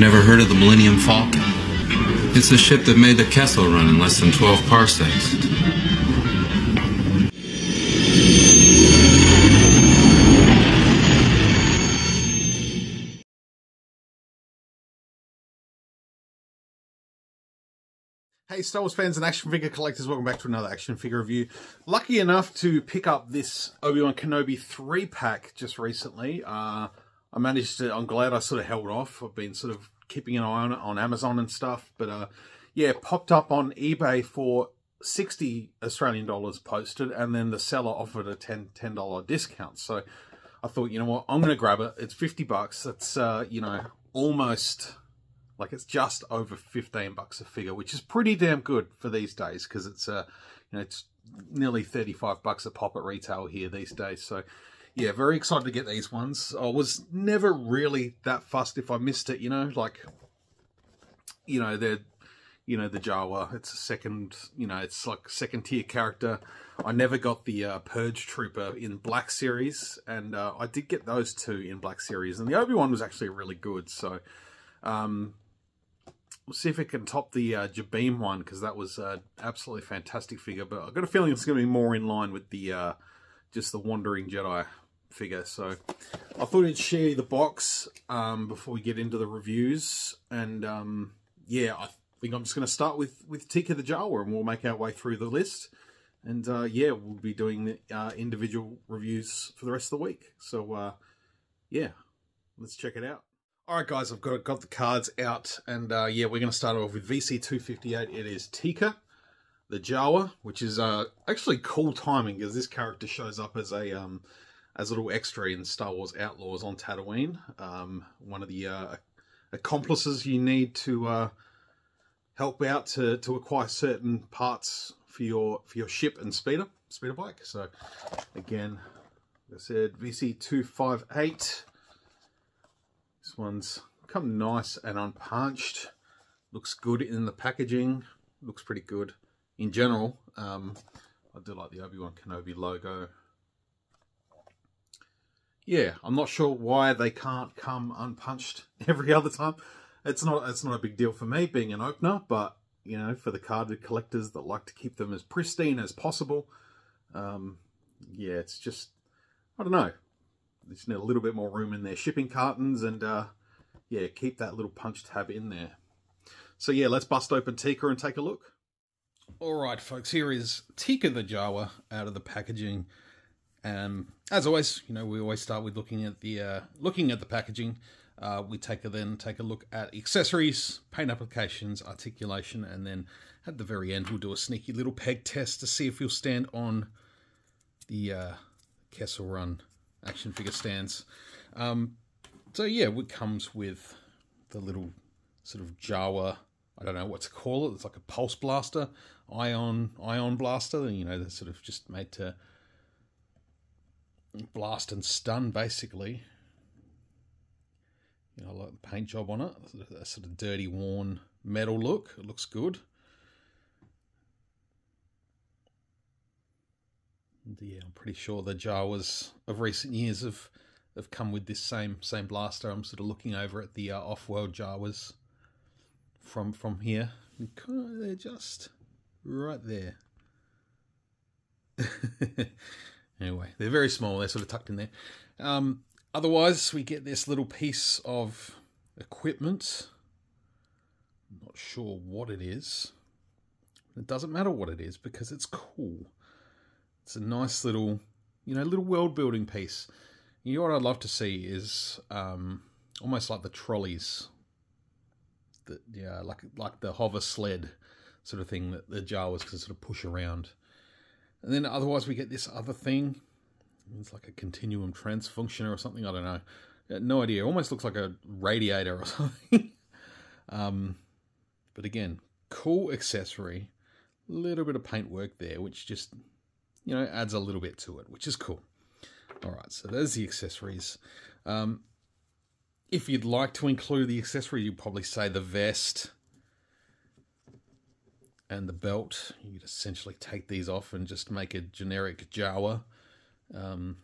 never heard of the Millennium Falcon? It's the ship that made the Kessel run in less than 12 parsecs. Hey, Star Wars fans and action figure collectors, welcome back to another action figure review. Lucky enough to pick up this Obi-Wan Kenobi 3-pack just recently. Uh, I managed to, I'm glad I sort of held off. I've been sort of keeping an eye on it on Amazon and stuff. But uh, yeah, popped up on eBay for 60 Australian dollars posted and then the seller offered a 10 $10 discount. So I thought, you know what, I'm going to grab it. It's 50 bucks. That's, uh, you know, almost like it's just over 15 bucks a figure, which is pretty damn good for these days because it's uh, you know, it's nearly 35 bucks a pop at retail here these days. So yeah, very excited to get these ones. I was never really that fussed if I missed it, you know, like you know, they're you know, the Jawa. It's a second, you know, it's like second tier character. I never got the uh, Purge Trooper in Black Series, and uh, I did get those two in Black Series, and the Obi-Wan was actually really good. So, um, We'll see if it can top the uh, Jabiim one because that was an absolutely fantastic figure. But I've got a feeling it's going to be more in line with the uh, just the Wandering Jedi figure. So I thought I'd share the box um, before we get into the reviews. And um, yeah, I think I'm just going to start with with Teeka the Jawa, and we'll make our way through the list. And uh, yeah, we'll be doing the uh, individual reviews for the rest of the week. So uh, yeah, let's check it out. All right, guys, I've got got the cards out, and uh, yeah, we're going to start off with VC258. It is Teeka, the Jawa, which is uh, actually cool timing because this character shows up as a um, as a little extra in Star Wars Outlaws on Tatooine. Um, one of the uh, accomplices you need to uh, help out to to acquire certain parts for your for your ship and speeder speeder bike. So again, like I said VC258. This one's come nice and unpunched. Looks good in the packaging. Looks pretty good in general. Um, I do like the Obi-Wan Kenobi logo. Yeah, I'm not sure why they can't come unpunched every other time. It's not it's not a big deal for me being an opener, but you know, for the carded collectors that like to keep them as pristine as possible, um, yeah, it's just I don't know. They just need a little bit more room in their shipping cartons and uh, yeah, keep that little punch tab in there. So yeah, let's bust open Teeka and take a look. All right, folks, here is Teeka the Jawa out of the packaging. Um, as always, you know, we always start with looking at the uh, looking at the packaging. Uh, we take a then take a look at accessories, paint applications, articulation, and then at the very end we'll do a sneaky little peg test to see if you'll stand on the uh, Kessel Run action figure stands. Um, so yeah, it comes with the little sort of Jawa. I don't know what to call it. It's like a pulse blaster, ion ion blaster. You know, they're sort of just made to blast and stun, basically. You know, like the paint job on it. A sort of dirty, worn metal look. It looks good. And yeah, I'm pretty sure the Jawas of recent years have have come with this same same blaster. I'm sort of looking over at the uh, off-world Jawas from from here. They're just right there. anyway, they're very small. They're sort of tucked in there. Um, otherwise, we get this little piece of equipment. Not sure what it is. It doesn't matter what it is because it's cool. It's a nice little, you know, little world building piece. You know what I'd love to see is um, almost like the trolleys, that yeah, like like the hover sled sort of thing that the jar Jawas can sort of push around. And then otherwise we get this other thing. It's like a continuum transfunctioner or something. I don't know. No idea. It almost looks like a radiator or something. um, but again, cool accessory. Little bit of paint work there, which just you know, adds a little bit to it, which is cool. All right, so there's the accessories. Um, if you'd like to include the accessory, you'd probably say the vest and the belt. You'd essentially take these off and just make a generic Jawa. Um,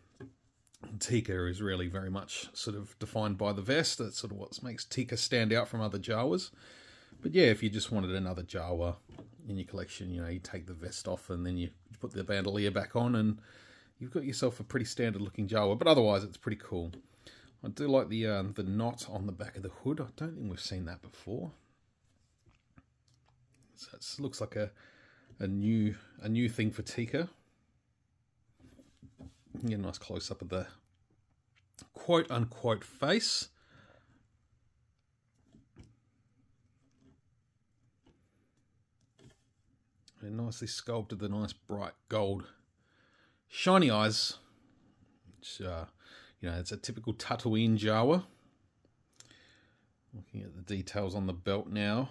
Teeka is really very much sort of defined by the vest. That's sort of what makes Teeka stand out from other Jawas. But yeah, if you just wanted another Jawa in your collection, you know, you take the vest off and then you put the bandolier back on and you've got yourself a pretty standard looking Jawa. But otherwise, it's pretty cool. I do like the uh, the knot on the back of the hood. I don't think we've seen that before. So it looks like a a new a new thing for Teeka. Get a nice close up of the quote unquote face. And nicely sculpted the nice bright gold shiny eyes. Which, uh, you know, it's a typical Tatooine Jawa. Looking at the details on the belt now.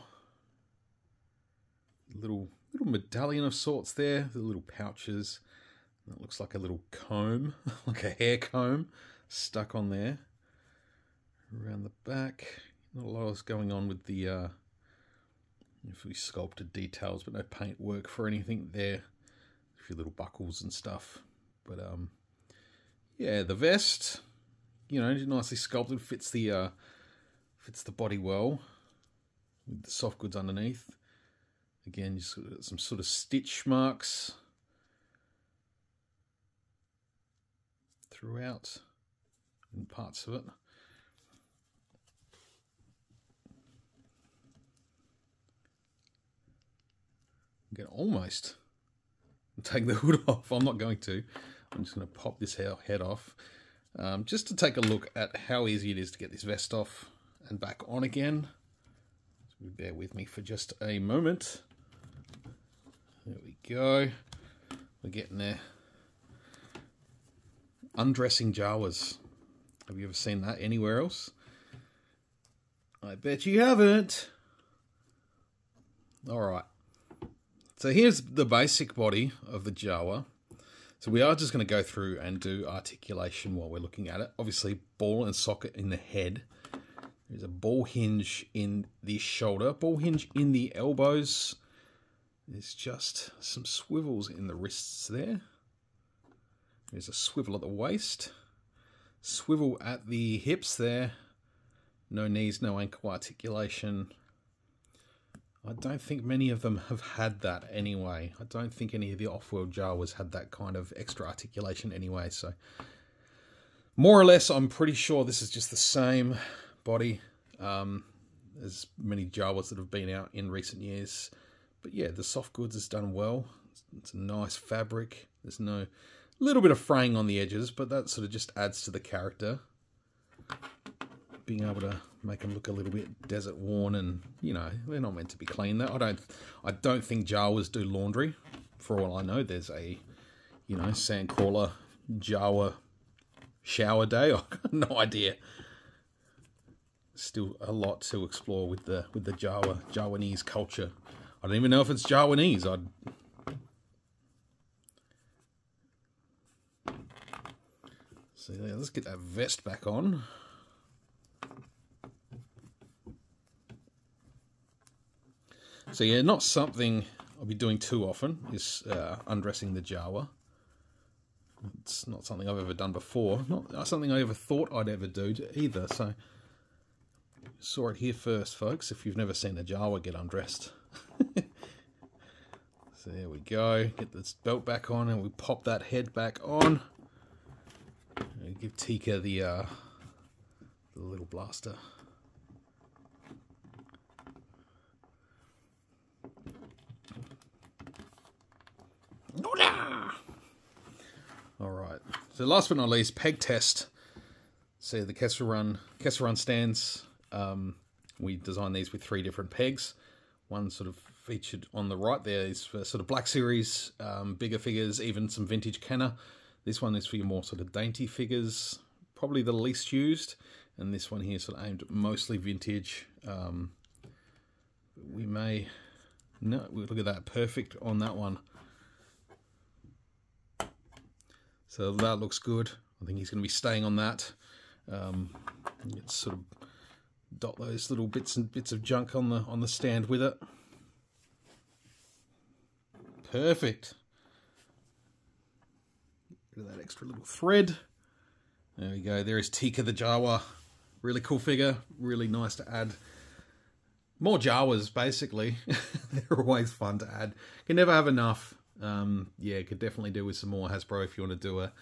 Little little medallion of sorts there. The little pouches. That looks like a little comb, like a hair comb stuck on there. Around the back. Not a lot else going on with the uh, if we sculpted details, but no paint work for anything there. A few little buckles and stuff. But um yeah, the vest, you know, nicely sculpted, fits the uh fits the body well with the soft goods underneath. Again, some sort of stitch marks throughout parts of it. I'm going to almost take the hood off. I'm not going to. I'm just going to pop this head off um, just to take a look at how easy it is to get this vest off and back on again. So bear with me for just a moment. Go. We're getting there. Undressing Jawas. Have you ever seen that anywhere else? I bet you haven't. Alright. So here's the basic body of the Jawa. So we are just going to go through and do articulation while we're looking at it. Obviously, ball and socket in the head. There's a ball hinge in the shoulder, ball hinge in the elbows, there's just some swivels in the wrists there. There's a swivel at the waist. Swivel at the hips there. No knees, no ankle articulation. I don't think many of them have had that anyway. I don't think any of the off-world Jawas had that kind of extra articulation anyway. So more or less, I'm pretty sure this is just the same body um, as many Jawas that have been out in recent years. But yeah, the soft goods is done well. It's a nice fabric. There's no little bit of fraying on the edges, but that sort of just adds to the character. Being able to make them look a little bit desert worn and you know they're not meant to be clean. I don't, I don't think Jawas do laundry. For all I know, there's a you know Sandcrawler Jawa shower day. I've got no idea. Still a lot to explore with the with the Jawa Jawanese culture. I don't even know if it's Jawanese. I'd... So yeah, let's get that vest back on. So yeah, not something I'll be doing too often is uh, undressing the Jawa. It's not something I've ever done before. Not something I ever thought I'd ever do either. So saw it here first, folks. If you've never seen a Jawa get undressed. so there we go. Get this belt back on and we pop that head back on. And give Teeka the, uh, the little blaster. All right. So last but not least, peg test. So the Kessel Run, Kessel Run stands. Um, we designed these with three different pegs. One sort of featured on the right there is for sort of Black Series, um, bigger figures, even some vintage Kenner. This one is for your more sort of dainty figures, probably the least used. And this one here sort of aimed mostly vintage. Um, we may... No, look at that. Perfect on that one. So that looks good. I think he's going to be staying on that. Um, it's sort of dot those little bits and bits of junk on the on the stand with it. Perfect. Rid that extra little thread. There we go. There is Teeka the Jawa. Really cool figure. Really nice to add. More Jawas, basically. They're always fun to add. Can never have enough. Um, yeah, could definitely do with some more Hasbro if you want to do a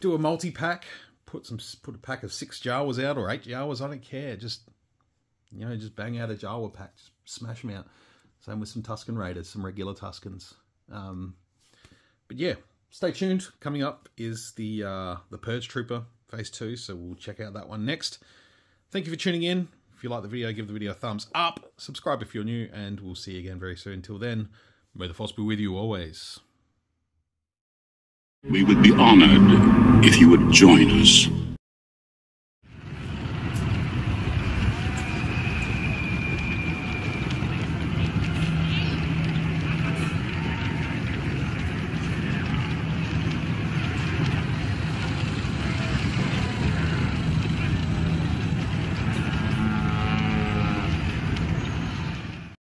do a multi pack. Put some put a pack of six Jawas out or eight Jawas. I don't care. Just you know, just bang out a Jawa pack. Just smash them out. Same with some Tusken Raiders, some regular Tuskens. Um, but yeah, stay tuned. Coming up is the uh, the Purge Trooper Phase 2, so we'll check out that one next. Thank you for tuning in. If you like the video, give the video a thumbs up. Subscribe if you're new, and we'll see you again very soon. Until then, may the force be with you always. We would be honored if you would join us.